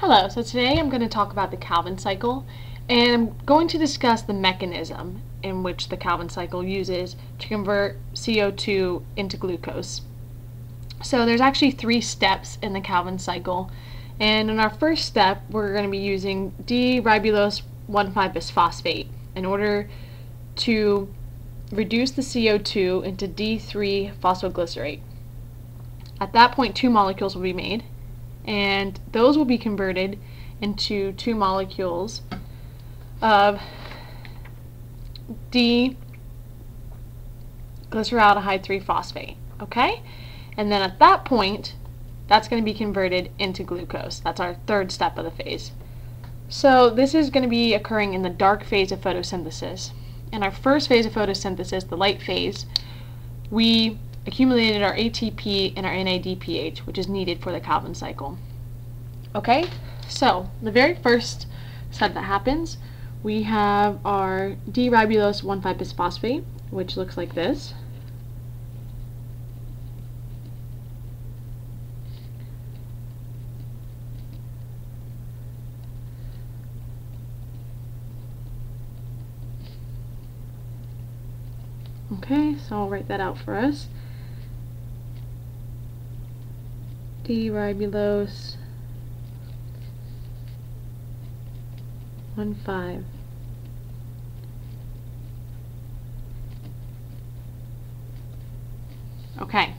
Hello, so today I'm going to talk about the Calvin cycle and I'm going to discuss the mechanism in which the Calvin cycle uses to convert CO2 into glucose. So there's actually three steps in the Calvin cycle and in our first step we're going to be using D-ribulose 1,5-bisphosphate in order to reduce the CO2 into D3-phosphoglycerate. At that point two molecules will be made and those will be converted into two molecules of D glyceraldehyde 3 phosphate okay? And then at that point that's going to be converted into glucose. That's our third step of the phase. So this is going to be occurring in the dark phase of photosynthesis. In our first phase of photosynthesis the light phase we accumulated our ATP and our NADPH, which is needed for the Calvin cycle. Okay, so the very first step that happens, we have our D-ribulose 1,5-bisphosphate, which looks like this. Okay, so I'll write that out for us. D-ribulose 1, 5. Okay,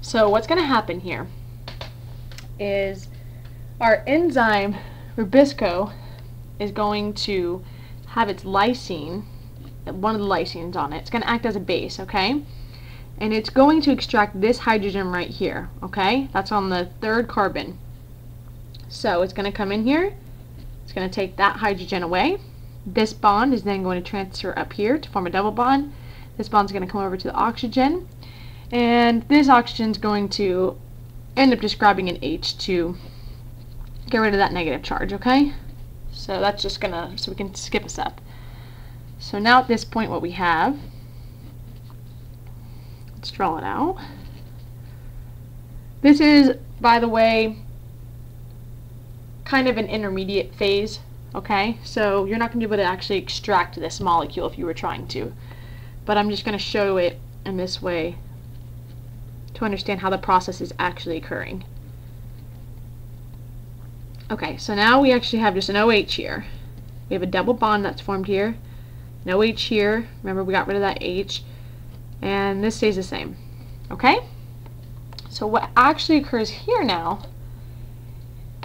so what's going to happen here is our enzyme Rubisco is going to have its lysine, one of the lysines on it. It's going to act as a base, okay? And it's going to extract this hydrogen right here okay? That's on the third carbon. So it's going to come in here. It's going to take that hydrogen away. This bond is then going to transfer up here to form a double bond. This bond is going to come over to the oxygen. And this oxygen is going to end up just grabbing an H to get rid of that negative charge okay? So that's just gonna so we can skip a step. So now at this point what we have Let's draw it out. This is, by the way, kind of an intermediate phase, okay? So you're not going to be able to actually extract this molecule if you were trying to. But I'm just going to show it in this way to understand how the process is actually occurring. Okay, so now we actually have just an OH here. We have a double bond that's formed here, an OH here. Remember, we got rid of that H and this stays the same. Okay? So what actually occurs here now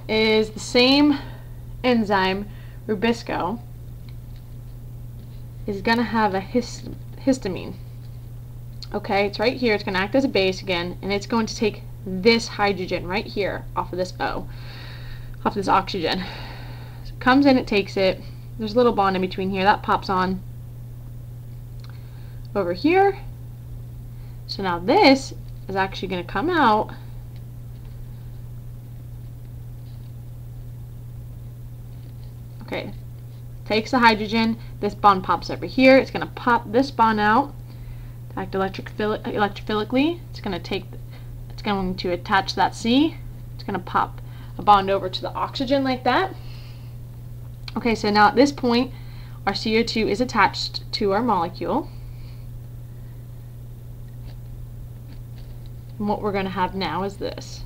is the same enzyme, Rubisco, is going to have a hist histamine. Okay, it's right here. It's going to act as a base again, and it's going to take this hydrogen right here off of this O, off of this oxygen. So it comes in, it takes it. There's a little bond in between here. That pops on over here so now this is actually going to come out. Okay takes the hydrogen. This bond pops over here. It's going to pop this bond out act electrophil electrophilically it's going to take it's going to attach that C. It's going to pop a bond over to the oxygen like that. Okay so now at this point our CO2 is attached to our molecule And what we're going to have now is this.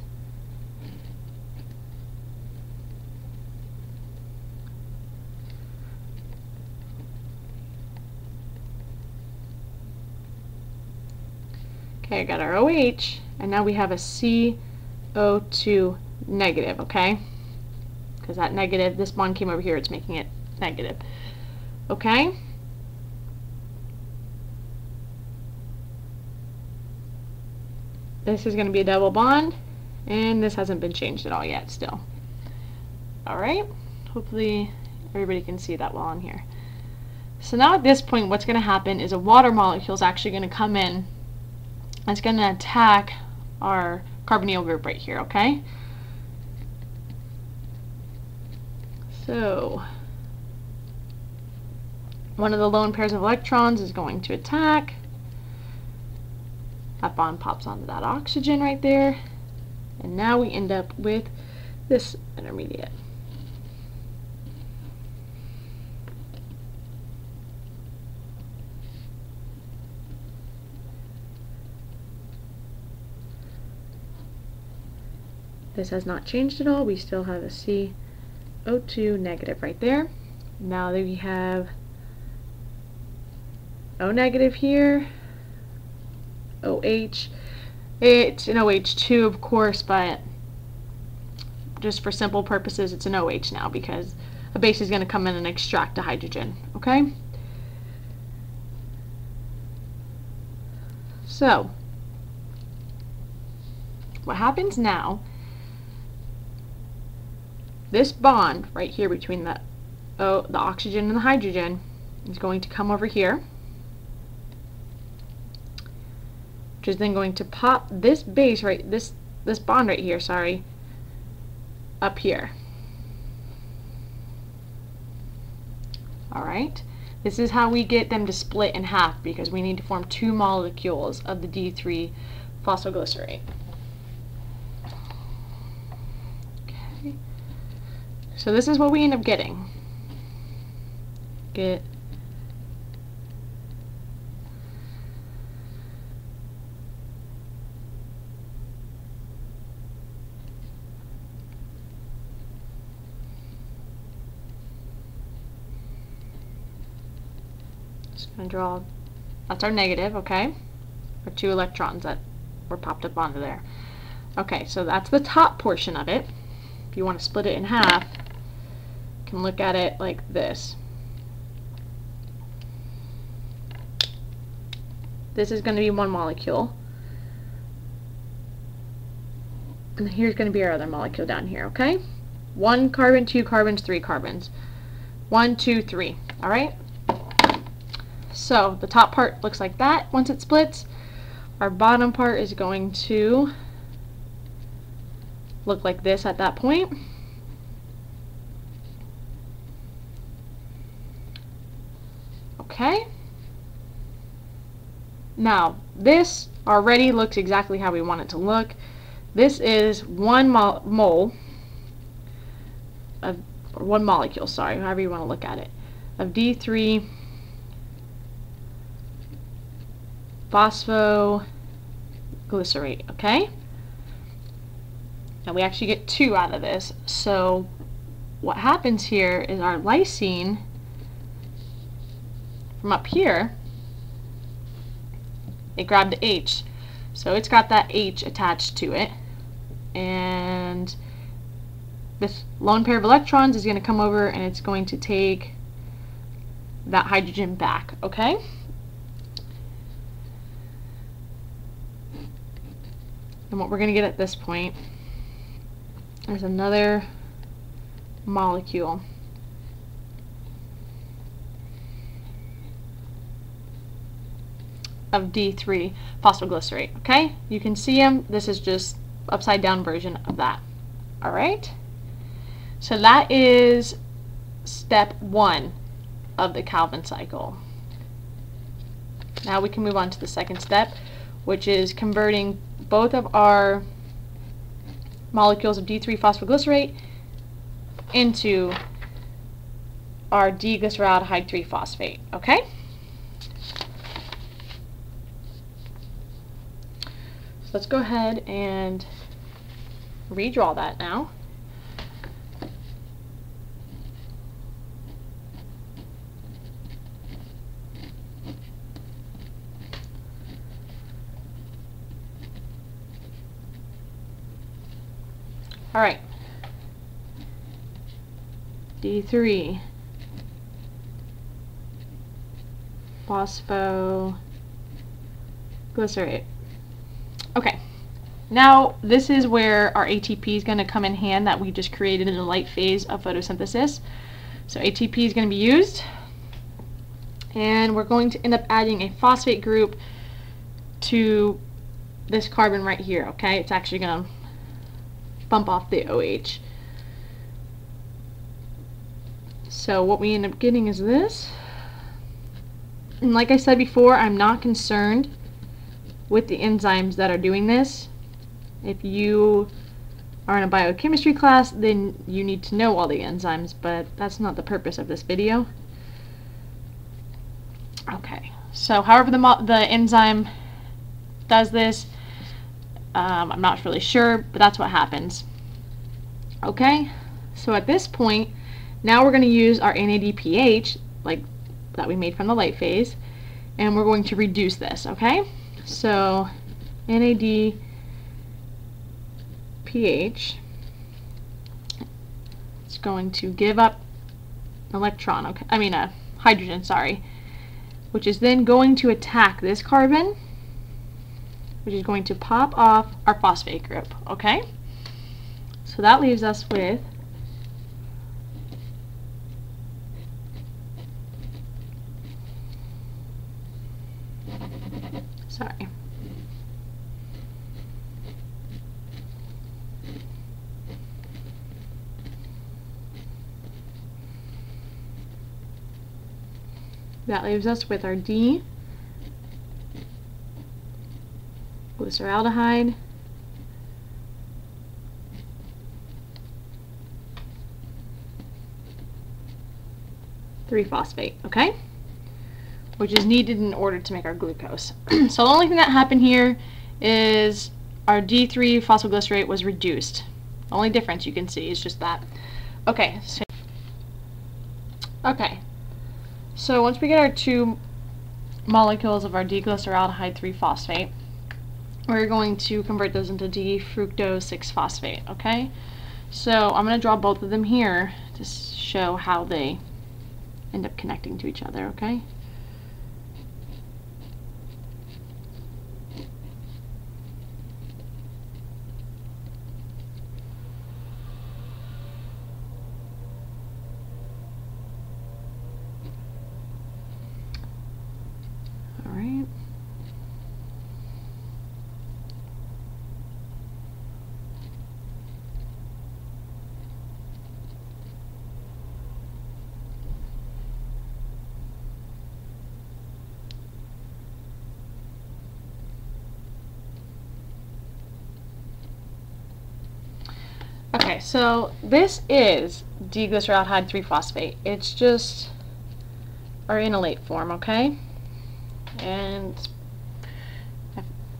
Okay, I got our OH, and now we have a CO2 negative, okay? Because that negative, this bond came over here, it's making it negative. Okay? This is going to be a double bond, and this hasn't been changed at all yet still. Alright, hopefully everybody can see that well on here. So now at this point what's going to happen is a water molecule is actually going to come in and it's going to attack our carbonyl group right here, okay? So, one of the lone pairs of electrons is going to attack. That bond pops onto that oxygen right there. And now we end up with this intermediate. This has not changed at all. We still have a CO2 negative right there. Now that we have O negative here, OH, it's an OH2 of course, but just for simple purposes it's an OH now because a base is going to come in and extract a hydrogen, okay? So, what happens now this bond right here between the, oh, the oxygen and the hydrogen is going to come over here, which is then going to pop this base right, this, this bond right here, sorry, up here. Alright, this is how we get them to split in half because we need to form two molecules of the D3 phosphoglycerate. So this is what we end up getting. Get Just gonna draw that's our negative, okay? Our two electrons that were popped up onto there. Okay, so that's the top portion of it. If you want to split it in half, you can look at it like this. This is going to be one molecule. And here's going to be our other molecule down here, okay? One carbon, two carbons, three carbons. One, two, three. Alright? So, the top part looks like that once it splits. Our bottom part is going to look like this at that point. Okay. Now, this already looks exactly how we want it to look. This is one mo mole of, or one molecule, sorry, however you want to look at it, of D3 phosphoglycerate, okay? Now we actually get two out of this, so what happens here is our lysine from up here, it grabbed the H. So it's got that H attached to it. And this lone pair of electrons is going to come over and it's going to take that hydrogen back, okay? And what we're going to get at this point is another molecule. of D3 phosphoglycerate. Okay, you can see them. This is just upside down version of that. All right, so that is step one of the Calvin cycle. Now we can move on to the second step, which is converting both of our molecules of D3 phosphoglycerate into our D-glyceraldehyde 3 phosphate. Okay? So let's go ahead and redraw that now. All right. D3. Phosphoglycerate. Okay, now this is where our ATP is going to come in hand that we just created in the light phase of photosynthesis. So ATP is going to be used and we're going to end up adding a phosphate group to this carbon right here, okay? It's actually going to bump off the OH. So what we end up getting is this. And like I said before, I'm not concerned with the enzymes that are doing this. If you are in a biochemistry class, then you need to know all the enzymes, but that's not the purpose of this video. Okay, so however the, the enzyme does this, um, I'm not really sure, but that's what happens. Okay, so at this point, now we're going to use our NADPH, like that we made from the light phase, and we're going to reduce this, okay? So NADPH is going to give up electron, okay, I mean a hydrogen, sorry, which is then going to attack this carbon, which is going to pop off our phosphate group, okay? So that leaves us with sorry. That leaves us with our D, glyceraldehyde, 3-phosphate, okay? Which is needed in order to make our glucose. so the only thing that happened here is our D3 phosphoglycerate was reduced. The only difference you can see is just that. Okay, so Okay, so once we get our two molecules of our D-glyceraldehyde 3-phosphate, we're going to convert those into D-fructose 6-phosphate, okay? So I'm going to draw both of them here to show how they end up connecting to each other, okay? All right. Okay, so this is D-glyceraldehyde 3-phosphate. It's just our enolate form, okay? And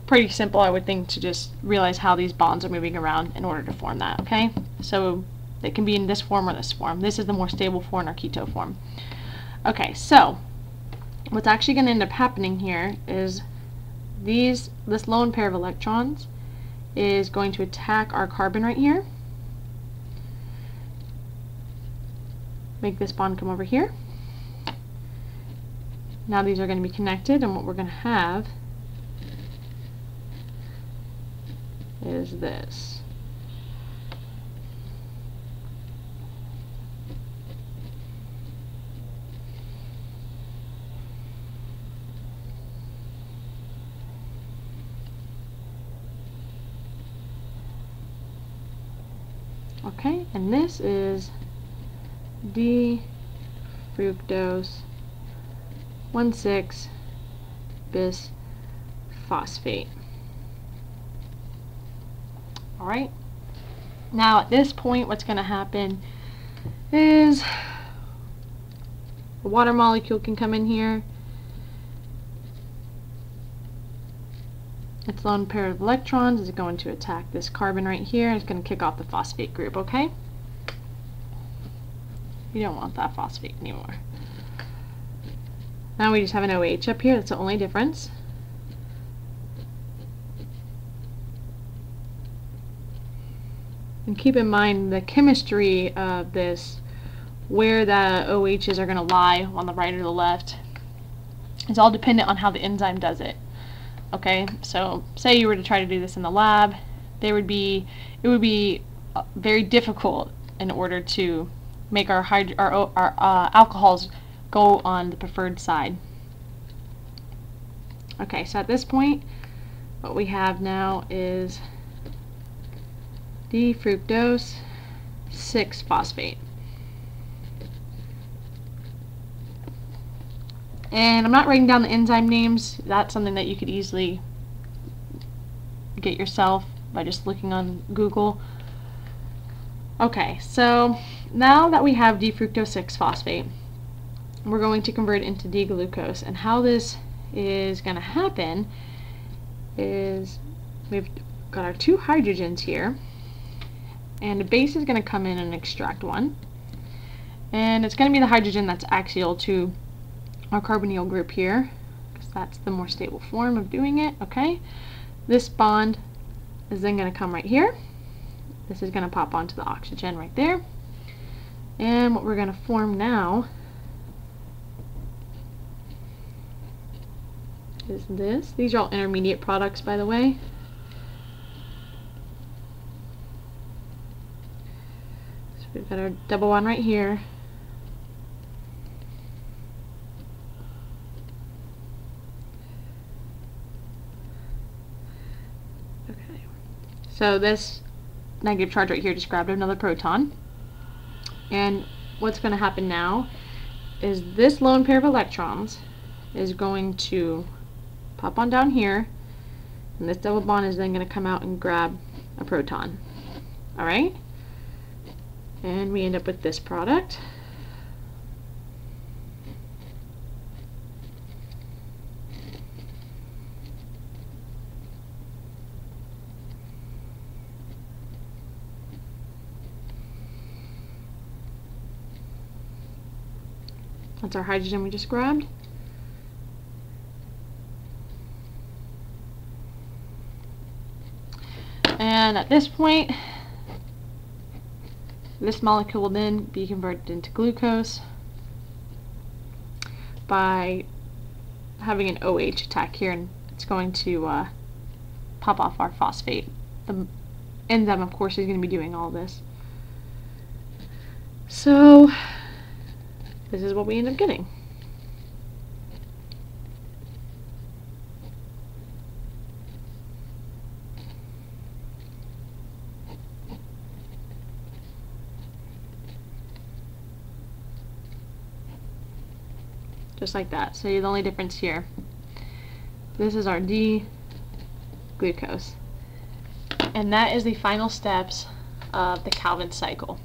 pretty simple, I would think, to just realize how these bonds are moving around in order to form that, okay? So they can be in this form or this form. This is the more stable form or keto form. Okay, so what's actually going to end up happening here is these this lone pair of electrons is going to attack our carbon right here make this bond come over here. Now these are going to be connected and what we're going to have is this. Okay, and this is D-fructose 1,6 bis phosphate. Alright, now at this point what's going to happen is a water molecule can come in here. Its lone pair of electrons is going to attack this carbon right here. It's going to kick off the phosphate group, okay? You don't want that phosphate anymore. Now we just have an OH up here, that's the only difference. And keep in mind the chemistry of this, where the OHs are going to lie on the right or the left, is all dependent on how the enzyme does it. Okay, so say you were to try to do this in the lab, there would be, it would be uh, very difficult in order to make our, our, our uh, alcohols go on the preferred side. Okay, so at this point, what we have now is D-fructose 6-phosphate. And I'm not writing down the enzyme names. That's something that you could easily get yourself by just looking on Google. Okay, so now that we have D-fructose 6-phosphate, we're going to convert it into D-glucose. And how this is going to happen is we've got our two hydrogens here, and the base is going to come in and extract one. And it's going to be the hydrogen that's axial to our carbonyl group here, because that's the more stable form of doing it, okay? This bond is then going to come right here. This is going to pop onto the oxygen right there. And what we're going to form now is this. These are all intermediate products, by the way. So we've got our double one right here. Okay. So this negative charge right here just grabbed another proton. And what's going to happen now is this lone pair of electrons is going to pop on down here, and this double bond is then going to come out and grab a proton. Alright? And we end up with this product. That's our hydrogen we just grabbed. And at this point, this molecule will then be converted into glucose by having an OH attack here and it's going to uh, pop off our phosphate. The enzyme, of course, is going to be doing all this. So, this is what we end up getting. just like that. So the only difference here, this is our D glucose. And that is the final steps of the Calvin cycle.